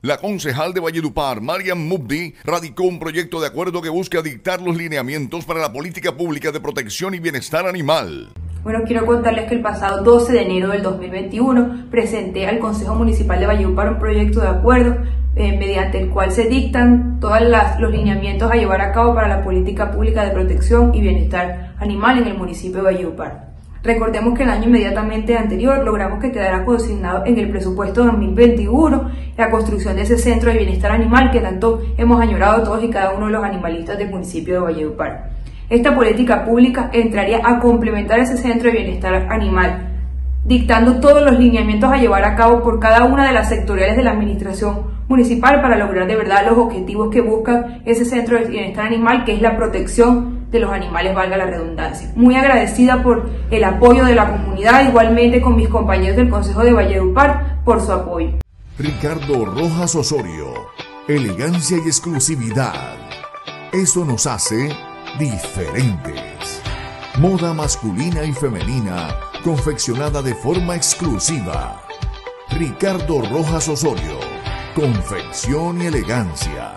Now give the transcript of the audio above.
La concejal de Valledupar, Mariam Mubdi, radicó un proyecto de acuerdo que busca dictar los lineamientos para la política pública de protección y bienestar animal. Bueno, quiero contarles que el pasado 12 de enero del 2021 presenté al Consejo Municipal de Valledupar un proyecto de acuerdo eh, mediante el cual se dictan todos los lineamientos a llevar a cabo para la política pública de protección y bienestar animal en el municipio de Valledupar. Recordemos que el año inmediatamente anterior logramos que quedara consignado en el presupuesto 2021 la construcción de ese centro de bienestar animal que tanto hemos añorado todos y cada uno de los animalistas del municipio de Valledupar. Esta política pública entraría a complementar ese centro de bienestar animal, dictando todos los lineamientos a llevar a cabo por cada una de las sectoriales de la administración municipal para lograr de verdad los objetivos que busca ese centro de bienestar animal, que es la protección de los animales, valga la redundancia. Muy agradecida por el apoyo de la comunidad, igualmente con mis compañeros del Consejo de Valledupar por su apoyo. Ricardo Rojas Osorio, elegancia y exclusividad. Eso nos hace diferentes. Moda masculina y femenina, confeccionada de forma exclusiva. Ricardo Rojas Osorio, confección y elegancia.